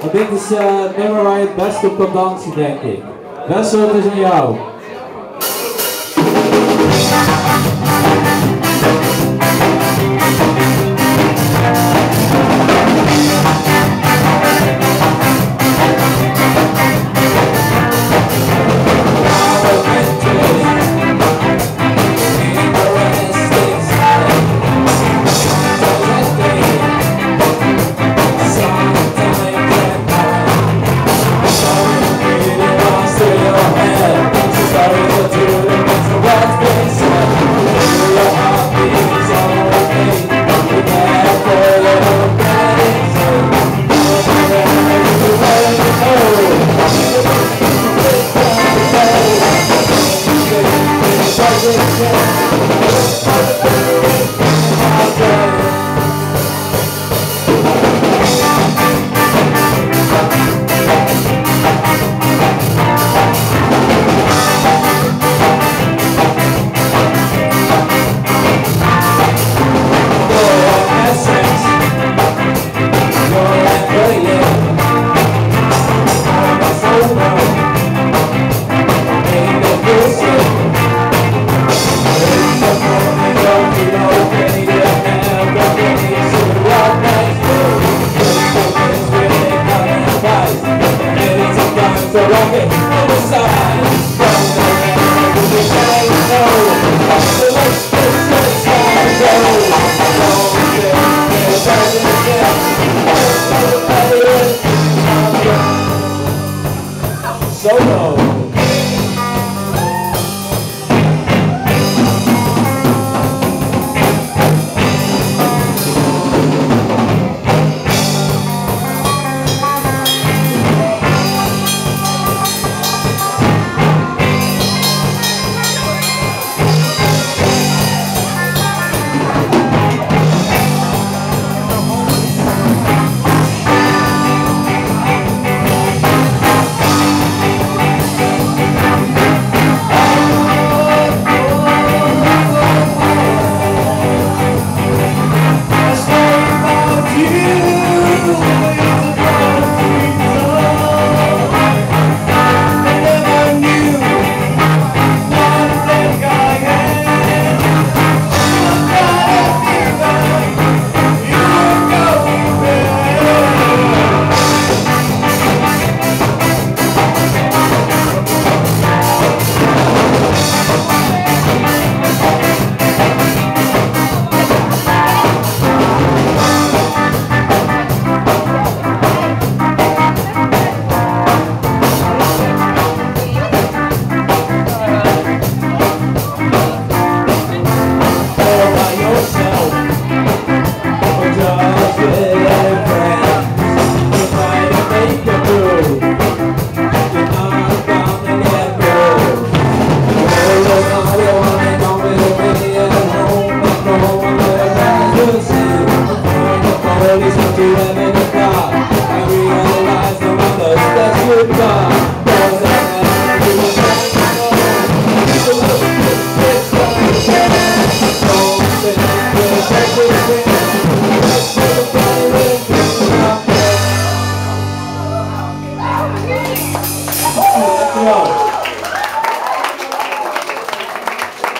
Want dit is het nummer waar het best op kan dansen, denk ik. Het is aan jou.